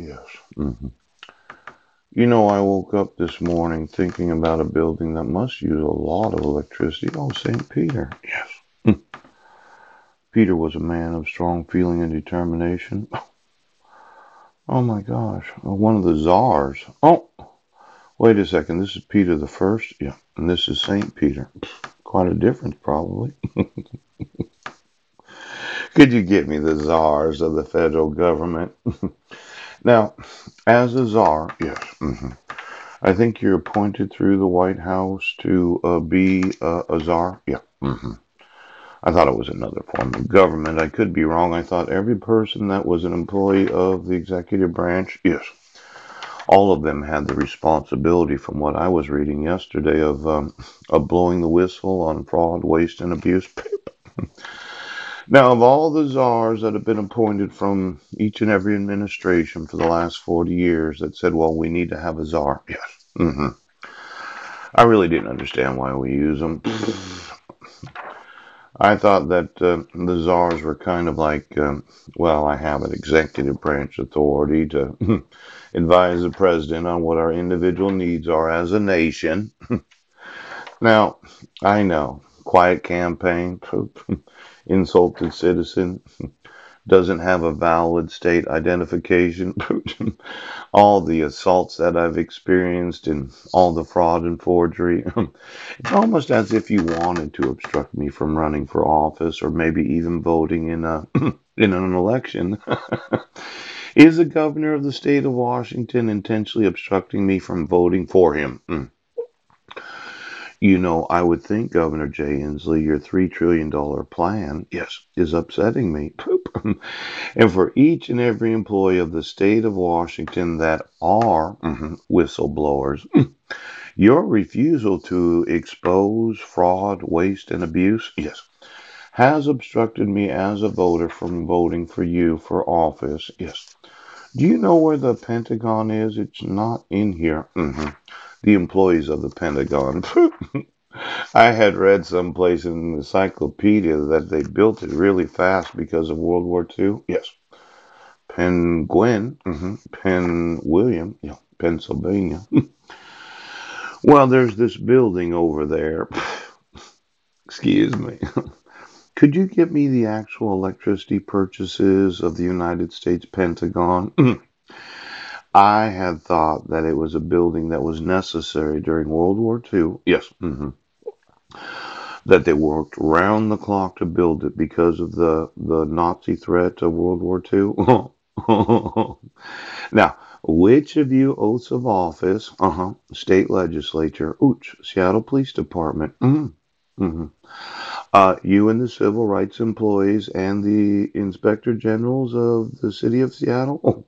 yes. hmm You know, I woke up this morning thinking about a building that must use a lot of electricity. Oh, St. Peter. Yes. Hmm. Peter was a man of strong feeling and determination. Oh my gosh. Uh, One of the czars. Oh, wait a second. This is Peter the First. Yeah. And this is St. Peter. Quite a difference, probably. Could you get me the czars of the federal government? Now, as a czar, yes. hmm I think you're appointed through the White House to uh, be uh, a czar. Yeah. hmm I thought it was another form of government. I could be wrong. I thought every person that was an employee of the executive branch, yes, all of them had the responsibility, from what I was reading yesterday, of um, of blowing the whistle on fraud, waste, and abuse. Now, of all the czars that have been appointed from each and every administration for the last 40 years that said, well, we need to have a czar, yes. hmm I really didn't understand why we use them. I thought that uh, the czars were kind of like, um, well, I have an executive branch authority to advise the president on what our individual needs are as a nation. Now, I know, quiet campaign, insulted citizen, doesn't have a valid state identification, all the assaults that I've experienced and all the fraud and forgery. it's almost as if you wanted to obstruct me from running for office or maybe even voting in a in an election. Is the governor of the state of Washington intentionally obstructing me from voting for him? Hmm. You know, I would think, Governor Jay Inslee, your $3 trillion plan, yes, is upsetting me. Poop. and for each and every employee of the state of Washington that are mhm, whistleblowers, your refusal to expose fraud, waste, and abuse, yes, has obstructed me as a voter from voting for you for office, yes. Do you know where the Pentagon is? It's not in here. hmm The employees of the Pentagon. I had read someplace in an encyclopedia that they built it really fast because of World War II. Yes. Penguin, hmm Penn William, yeah, Pennsylvania. well, there's this building over there. Excuse me. Could you give me the actual electricity purchases of the United States Pentagon? I had thought that it was a building that was necessary during World War II. Yes. hmm That they worked round the clock to build it because of the, the Nazi threat of World War II. now, which of you oaths of office, uh-huh, state legislature, ooch, Seattle Police Department, mm, hmm uh, you and the civil rights employees and the inspector generals of the city of Seattle,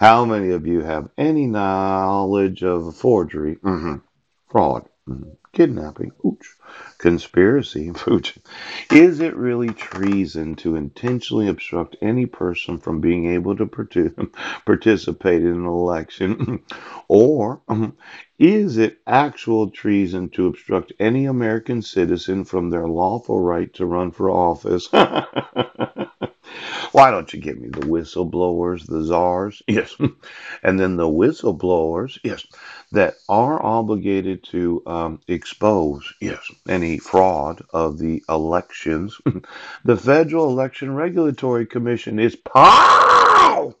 How many of you have any knowledge of forgery, hmm fraud, mhm, kidnapping, ooch, conspiracy, ooch? Is it really treason to intentionally obstruct any person from being able to participate in an election? or is it actual treason to obstruct any American citizen from their lawful right to run for office? Why don't you give me the whistleblowers, the czars? Yes. And then the whistleblowers, yes, that are obligated to um, expose, yes, any fraud of the elections. the Federal Election Regulatory Commission is pow!